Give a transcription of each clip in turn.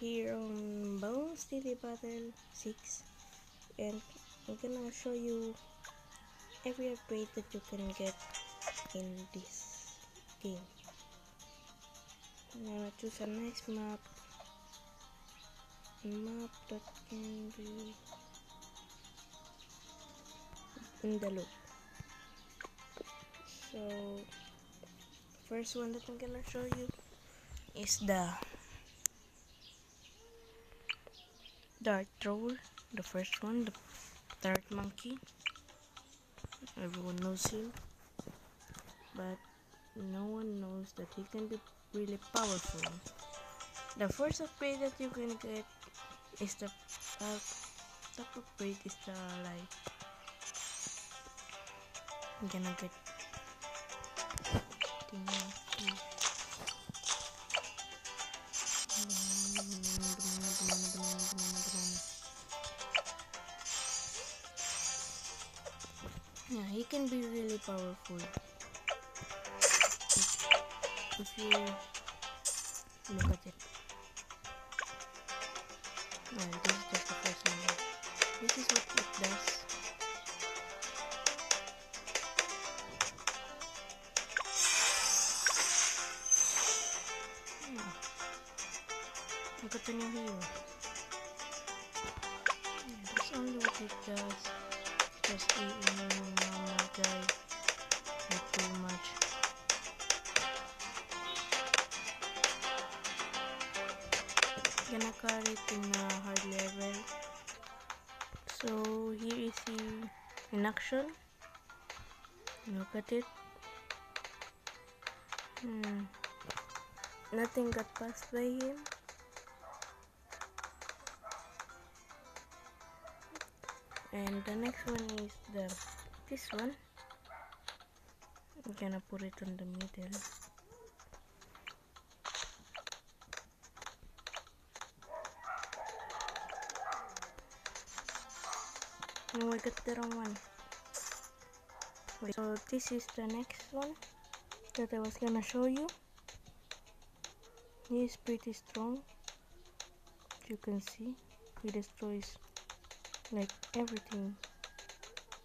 here on Bloons TD Battle 6 and I'm gonna show you every upgrade that you can get in this game. I'm gonna choose a nice map map that can be in the loop. So first one that I'm gonna show you is the dart thrower the first one the dart monkey. Everyone knows him but no one knows that he can be really powerful. The first upgrade that you can get is the uh, top upgrade is the like I'm gonna get Yeah, he can be really powerful. If you look at it. No, this is just the first one. This is what it does. Hmm. Look at the new hero. Yeah, that's only what it does. Just guy. Not too much. Gonna carry it in a hard level. So here is he in action. Look at it. Hmm. Nothing got passed by him. And the next one is the this one. I'm gonna put it on the middle. No I got the wrong one. Wait, so this is the next one that I was gonna show you. He is pretty strong you can see. He destroys like everything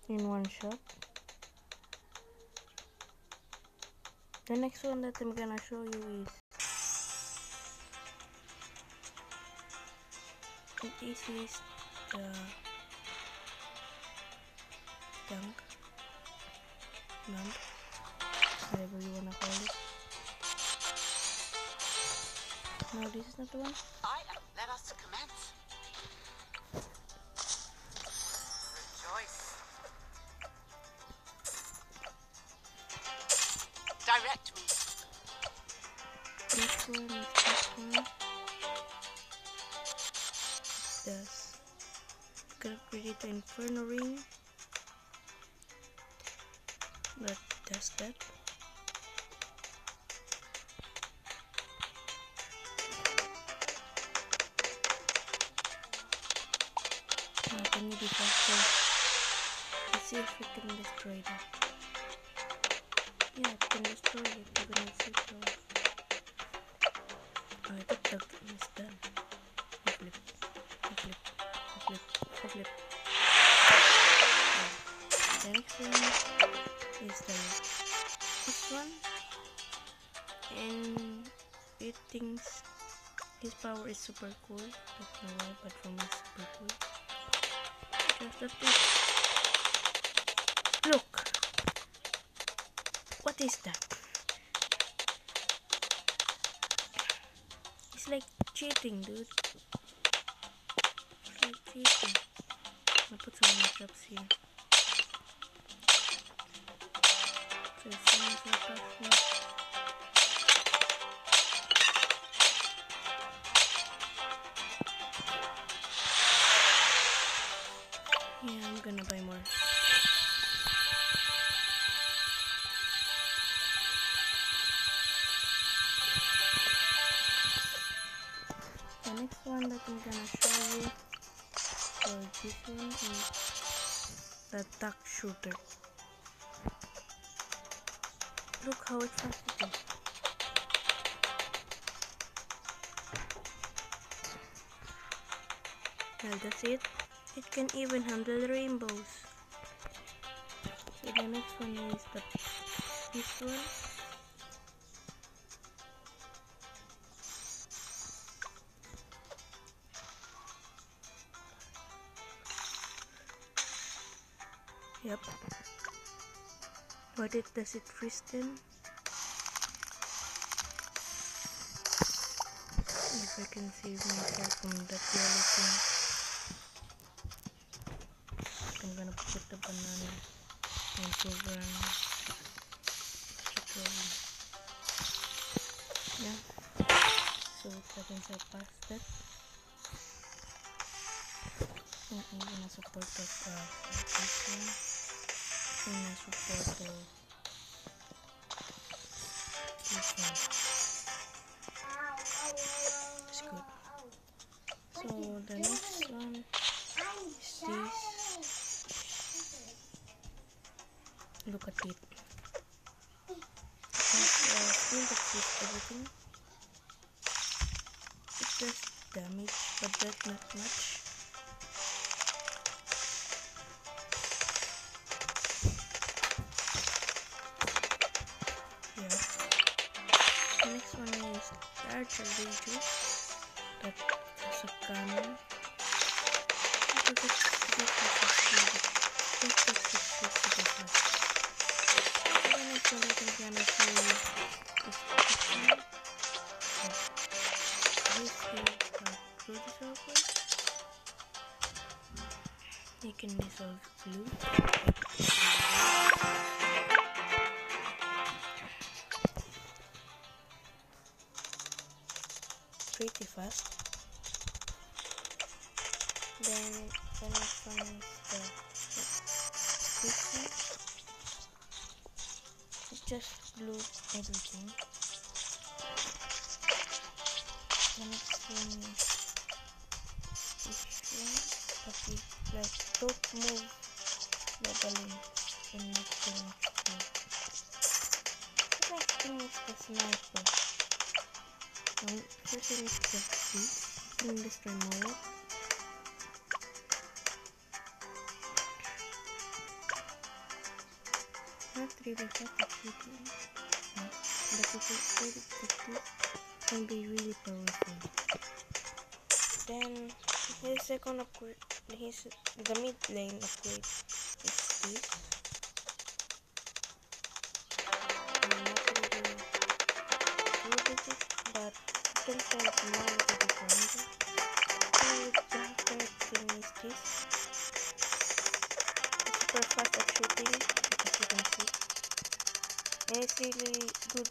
in one shot the next one that I'm gonna show you is this is the dunk dump whatever you wanna call it no this is not the one I. Let us commence. Does gonna create the inferno ring. That does that. Now can you be faster? Let's see if we can destroy that. Yeah, it can destroy it. Is super cool. Don't know but it's super cool. Just. Look, what is that? It's like cheating, dude. It's like cheating. I'll put some here. So sounds like gonna buy more. The next one that I'm gonna show you for this one is the tack shooter. Look how fast it is. Well, that's it. It can even handle rainbows. So the next one is the this one. Yep. What it does it freeze them? If I can save myself from that yellow thing. I'm gonna put the banana and over strawberry. Yeah. So I can surpass that. And even a support uh, this one and I support the this one. It's good. So the next one is this. Look at it. It's uh, everything. It does damage, but that's not much. Yeah. The next one is archery juice that has a cannon. Pretty fast. Then the next one is the. It just glue everything. The next one is this one. But you like don't move the balloon when finish. The next thing is the sniper. Well, first I need to get this. Then destroy more. Not really that shooting. But if very effective, can be really powerful. Then his second upgrade, his the mid lane upgrade is this. Send money to the the thing is this. It's super fast at shooting, as you can see. And it's really good.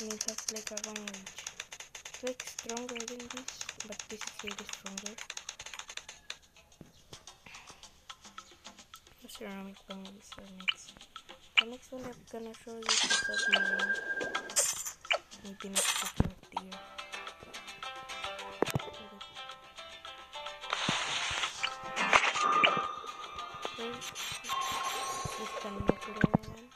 And it has like a long range. It's like stronger than this, but this is really stronger. The ceramic bangles are next. The next one I'm gonna show you is the submarine. Maybe not picture of deer. First is the nuclear one.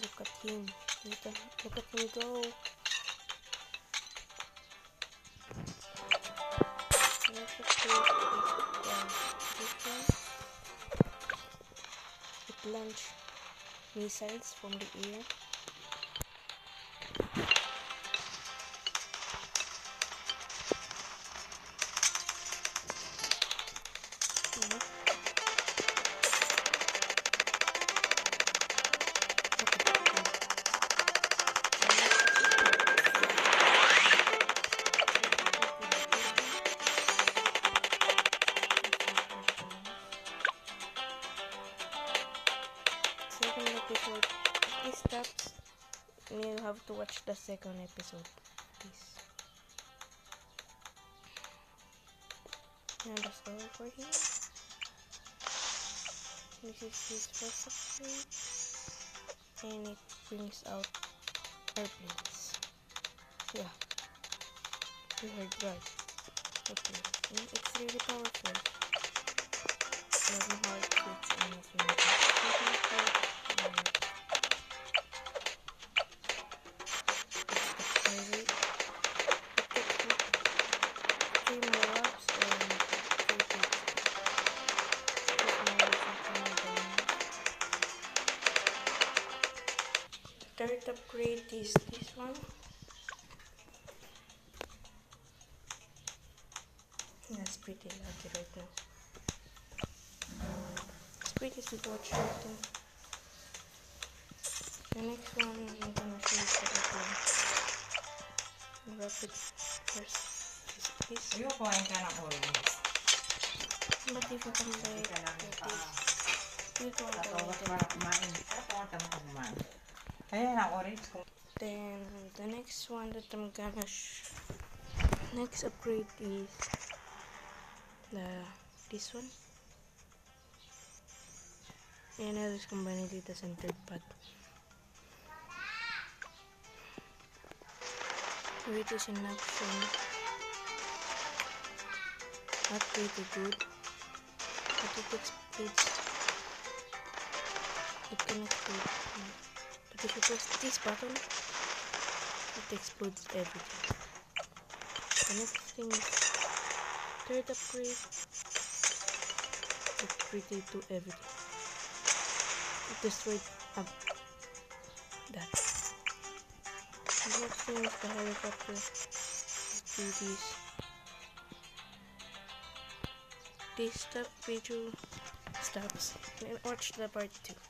Look at him. Look at, look at him go. Next missiles from the air. You have to watch the second episode. Please. And him. This is his upgrade. And it brings out airplanes. Yeah. You heard right. Okay. And it's really powerful. Third upgrade is this one. That's pretty lucky right now. It's pretty to right now. The next one I'm gonna show you the. Rapid first is this. Ayoko kumain ka ng. But if you buy Hindi like this, you don't Tatawas buy Then the next one that I'm gonna next upgrade is the this one. And I just combine it as third pad. It is in action. Not pretty good. But it explodes. It. If you press this button, it explodes everything. The next thing is third upgrade. It's pretty to everything. It destroyed um, that. The next thing is the helicopter. Let's do this. This stop video stops and watch the part two.